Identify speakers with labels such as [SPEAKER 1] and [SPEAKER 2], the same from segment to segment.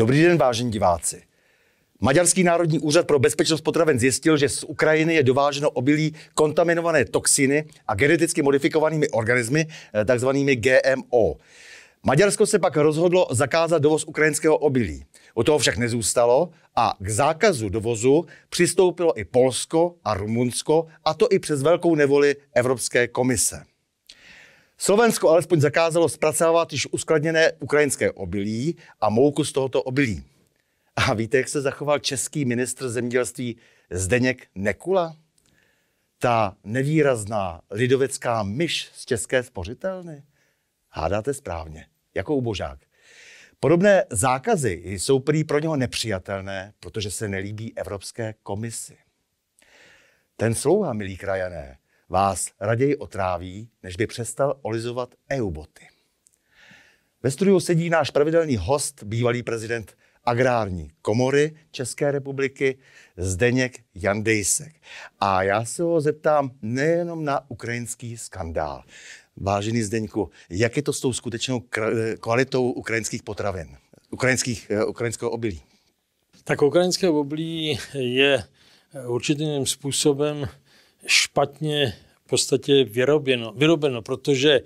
[SPEAKER 1] Dobrý den, vážení diváci. Maďarský národní úřad pro bezpečnost potravin zjistil, že z Ukrajiny je dováženo obilí kontaminované toxiny a geneticky modifikovanými organismy, eh, takzvanými GMO. Maďarsko se pak rozhodlo zakázat dovoz ukrajinského obilí. U toho však nezůstalo a k zákazu dovozu přistoupilo i Polsko a Rumunsko, a to i přes velkou nevoli Evropské komise. Slovensko alespoň zakázalo zpracovávat již uskladněné ukrajinské obilí a mouku z tohoto obilí. A víte, jak se zachoval český ministr zemědělství Zdeněk Nekula? Ta nevýrazná lidovecká myš z české spořitelny? Hádáte správně, jako ubožák. Podobné zákazy jsou prý pro něho nepřijatelné, protože se nelíbí Evropské komisi. Ten slouha, milí krajané, vás raději otráví, než by přestal olizovat EU-boty. Ve studiu sedí náš pravidelný host, bývalý prezident agrární komory České republiky Zdeněk Jandejsek. A já se ho zeptám nejenom na ukrajinský skandál. Vážený Zdeňku, jak je to s tou skutečnou kvalitou ukrajinských potravin, ukrajinských, eh, ukrajinského obilí?
[SPEAKER 2] Tak ukrajinské obilí je určitým způsobem špatně v podstatě vyrobeno, vyrobeno protože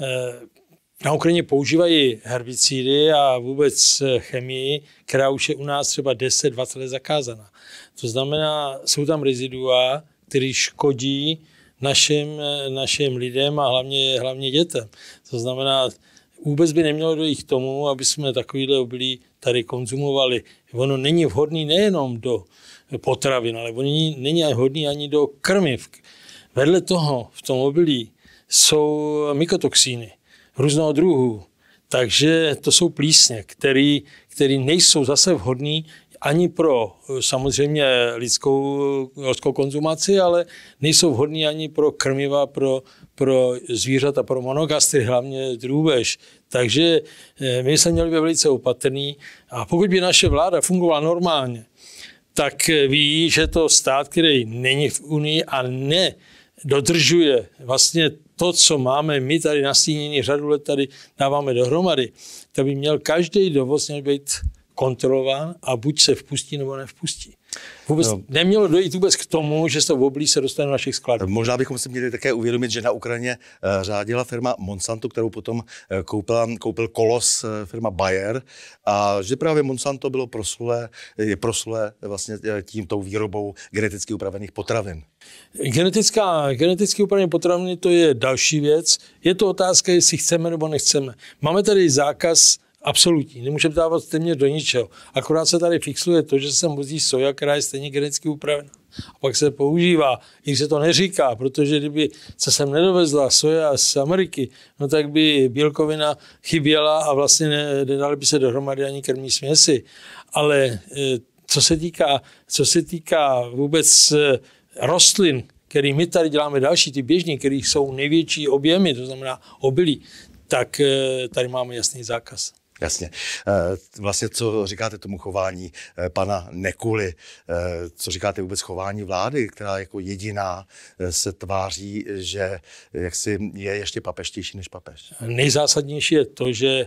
[SPEAKER 2] eh, na Ukrajině používají herbicidy a vůbec chemii, která už je u nás třeba 10-20 let zakázaná. To znamená, jsou tam rezidua, které škodí našim, našim lidem a hlavně, hlavně dětem. To znamená, vůbec by nemělo dojít k tomu, aby jsme takovýhle obilí tady konzumovali. Ono není vhodný nejenom do potravin, ale ono není, není vhodný ani do krmiv. Vedle toho v tom obilí jsou mykotoxíny různého druhu. Takže to jsou plísně, které nejsou zase vhodné ani pro samozřejmě lidskou, lidskou konzumaci, ale nejsou vhodné ani pro krmiva, pro, pro zvířata, pro monogastry, hlavně drůbež. Takže eh, my jsme měli být velice opatrný a pokud by naše vláda fungovala normálně, tak ví, že to stát, který není v Unii a ne dodržuje vlastně to, co máme my tady nastínění řadu let tady dáváme dohromady, to by měl každý dovoz měl být kontrolován a buď se vpustí nebo nevpustí. Vůbec no. nemělo dojít vůbec k tomu, že se v oblí se dostane do našich skladů.
[SPEAKER 1] Možná bychom si měli také uvědomit, že na Ukrajině uh, řádila firma Monsanto, kterou potom uh, koupila, koupil kolos uh, firma Bayer a že právě Monsanto bylo proslulé, je proslulé vlastně tím tou výrobou geneticky upravených potravin.
[SPEAKER 2] Genetická, geneticky upravené potraviny to je další věc. Je to otázka, jestli chceme nebo nechceme. Máme tady zákaz absolutní. Nemůžeme dávat téměř do ničeho. Akorát se tady fixuje to, že se vozí soja, která je stejně geneticky upravena. A pak se používá, i když se to neříká, protože kdyby se sem nedovezla soja z Ameriky, no tak by bílkovina chyběla a vlastně nedali by se dohromady ani krmí směsi. Ale e, co se týká, co se týká vůbec e, rostlin, který my tady děláme další, ty běžní, kterých jsou největší objemy, to znamená obilí, tak e, tady máme jasný zákaz.
[SPEAKER 1] Jasně. Eh, vlastně, co říkáte tomu chování eh, pana Nekuly, eh, co říkáte vůbec chování vlády, která jako jediná se tváří, že jaksi je ještě papeštější než papež?
[SPEAKER 2] Nejzásadnější je to, že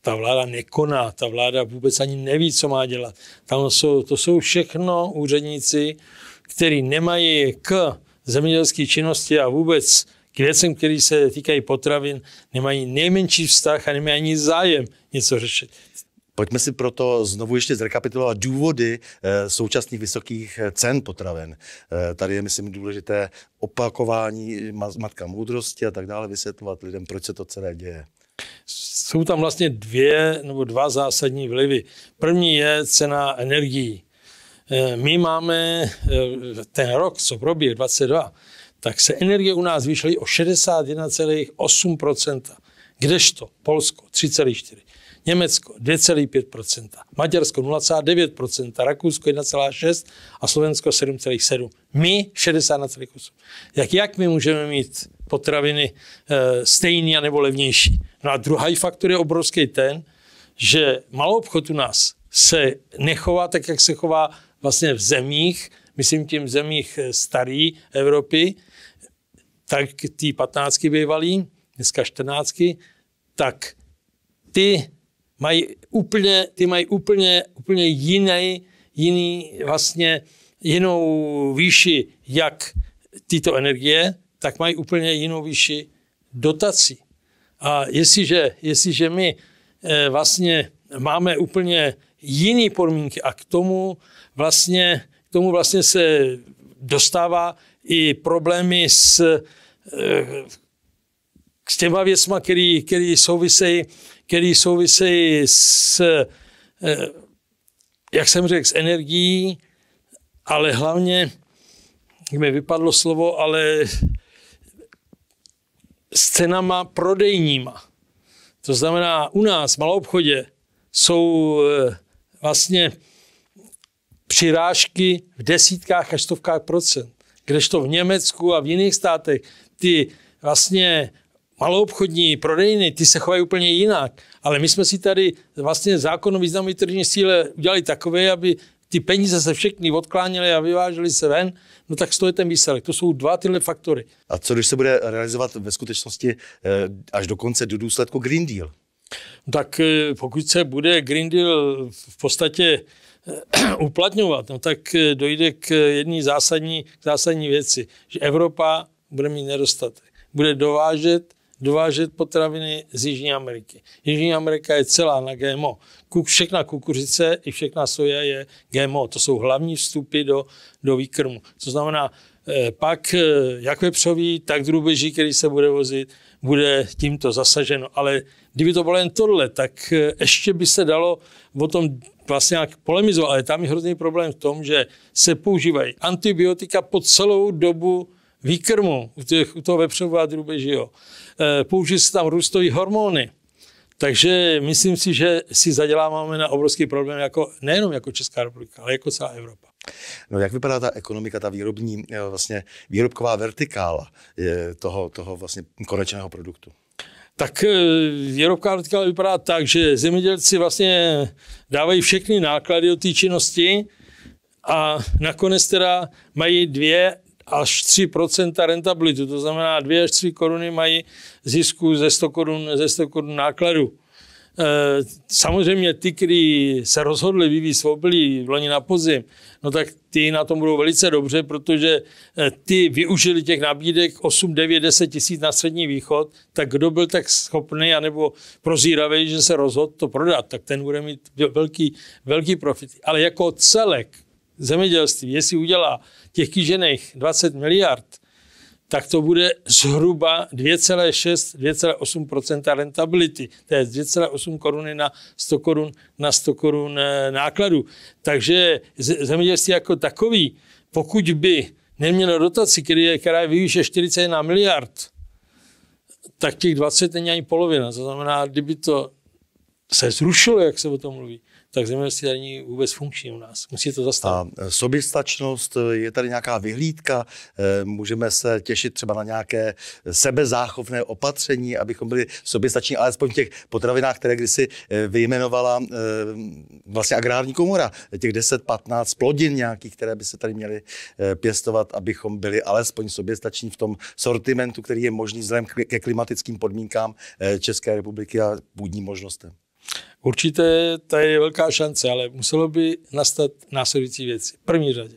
[SPEAKER 2] ta vláda nekoná, ta vláda vůbec ani neví, co má dělat. Tam jsou, to jsou všechno úředníci, kteří nemají k zemědělské činnosti a vůbec k věcem, které se týkají potravin, nemají nejmenší vztah a nemají ani zájem něco řešit.
[SPEAKER 1] Pojďme si proto znovu ještě zrekapitulovat důvody e, současných vysokých eh, cen potravin. E, tady je, myslím, důležité opakování matka moudrosti a tak dále, vysvětlovat lidem, proč se to celé děje.
[SPEAKER 2] Jsou tam vlastně dvě nebo dva zásadní vlivy. První je cena energií. My máme ten rok, co proběh, 22, tak se energie u nás zvýšily o 61,8%. Kdežto Polsko 3,4%, Německo 2,5%, Maďarsko 0,9%, Rakousko 1,6% a Slovensko 7,7%. My 60,8%. Jak, jak my můžeme mít potraviny e, stejný a nebo levnější? No a druhý faktor je obrovský ten, že malou obchod u nás se nechová tak, jak se chová vlastně v zemích, myslím tím v zemích staré Evropy, tak ty 15 bývalý, dneska 14, tak ty mají úplně, ty mají úplně, úplně jiný, jiný vlastně jinou výši, jak tyto energie, tak mají úplně jinou výši dotací. A jestliže, jestliže my eh, vlastně máme úplně jiné podmínky a k tomu vlastně, k tomu vlastně se dostává i problémy s, s těma věcma, který, který souvisejí, který souvisejí s, eh, jak jsem řekl, s energií, ale hlavně, mi vypadlo slovo, ale s cenama prodejníma. To znamená, u nás v malou obchodě jsou eh, vlastně přirážky v desítkách až stovkách procent. Kdežto v Německu a v jiných státech ty vlastně maloobchodní prodejny, ty se chovají úplně jinak. Ale my jsme si tady vlastně zákon o významové tržní síle udělali takové, aby ty peníze se všechny odkláněly a vyvážely se ven, no tak to je ten výsledek. To jsou dva tyhle faktory.
[SPEAKER 1] A co když se bude realizovat ve skutečnosti eh, až do konce do důsledku Green Deal?
[SPEAKER 2] Tak eh, pokud se bude Green Deal v podstatě eh, uplatňovat, no tak dojde k jedné zásadní, zásadní věci, že Evropa bude mít nedostatek. Bude dovážet dovážet potraviny z Jižní Ameriky. Jižní Amerika je celá na GMO. Všechna kukuřice i všechna soja je GMO. To jsou hlavní vstupy do, do výkrmu. To znamená, eh, pak eh, jak vepřový, tak drůbeží, který se bude vozit, bude tímto zasaženo. Ale kdyby to bylo jen tohle, tak eh, ještě by se dalo o tom vlastně nějak polemizovat. Ale tam je hrozný problém v tom, že se používají antibiotika po celou dobu výkrmu u, těch, u toho vepřového a drůbežího. E, použijí se tam růstové hormony. Takže myslím si, že si zaděláváme na obrovský problém jako, nejenom jako Česká republika, ale jako celá Evropa.
[SPEAKER 1] No jak vypadá ta ekonomika, ta výrobní, e, vlastně výrobková vertikála e, toho, toho vlastně konečného produktu?
[SPEAKER 2] Tak výrobková vertikála vypadá tak, že zemědělci vlastně dávají všechny náklady do té činnosti a nakonec teda mají dvě až 3% rentabilitu, to znamená 2 až 3 koruny mají zisku ze 100 korun, ze 100 korun nákladu. E, samozřejmě ty, kteří se rozhodli vyvíjet svou v loni na podzim, no tak ty na tom budou velice dobře, protože e, ty využili těch nabídek 8, 9, 10 tisíc na střední východ, tak kdo byl tak schopný anebo prozíravý, že se rozhodl to prodat, tak ten bude mít velký, velký profit. Ale jako celek zemědělství, jestli udělá těch kýžených 20 miliard, tak to bude zhruba 2,6-2,8% rentability. To je 2,8 koruny na 100 korun na 100 korun eh, nákladu. Takže zemědělství jako takový, pokud by nemělo dotaci, která je výše 41 miliard, tak těch 20 není ani polovina. To znamená, kdyby to se zrušilo, jak se o tom mluví, tak zemědělství není vůbec funkční u nás. Musí to zastavit.
[SPEAKER 1] A soběstačnost, je tady nějaká vyhlídka? Eh, můžeme se těšit třeba na nějaké sebezáchovné opatření, abychom byli soběstační, alespoň v těch potravinách, které kdysi eh, vyjmenovala eh, vlastně agrární komora. Těch 10-15 plodin nějakých, které by se tady měly pěstovat, abychom byli alespoň soběstační v tom sortimentu, který je možný vzhledem ke klimatickým podmínkám České republiky a půdním možnostem.
[SPEAKER 2] Určitě to je velká šance, ale muselo by nastat následující věci. V první řadě.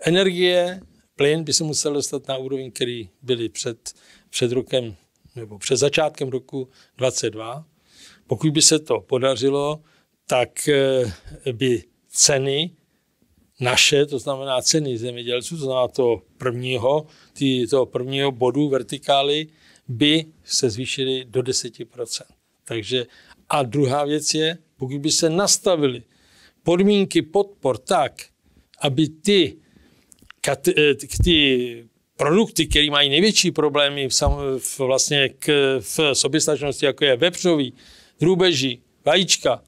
[SPEAKER 2] Energie, plyn by se musel dostat na úroveň, který byly před, před rokem nebo před začátkem roku 2022. Pokud by se to podařilo, tak eh, by ceny naše, to znamená ceny zemědělců, to znamená to prvního, tý, toho prvního bodu vertikály, by se zvýšily do 10%. Takže a druhá věc je, pokud by se nastavily podmínky podpor tak, aby ty, eh, ty produkty, které mají největší problémy v, sam, v, vlastně k, v soběstačnosti, jako je vepřový, drůbeží, vajíčka,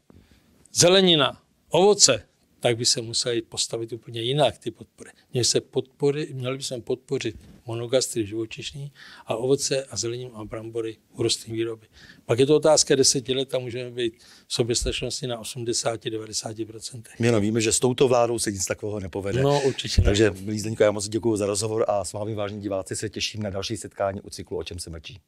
[SPEAKER 2] zelenina, ovoce, tak by se museli postavit úplně jinak ty podpory. Měli, se podpory, měli by se podpořit monogastry živočišní a ovoce a zeleninu a brambory u rostlinné výroby. Pak je to otázka deseti let a můžeme být v soběstačnosti na 80-90%.
[SPEAKER 1] Měno, víme, že s touto vládou se nic takového nepovede.
[SPEAKER 2] No, určitě
[SPEAKER 1] Takže, milí Zdeňko, já moc děkuji za rozhovor a s vámi, vážní diváci, se těším na další setkání u cyklu O čem se mlčí.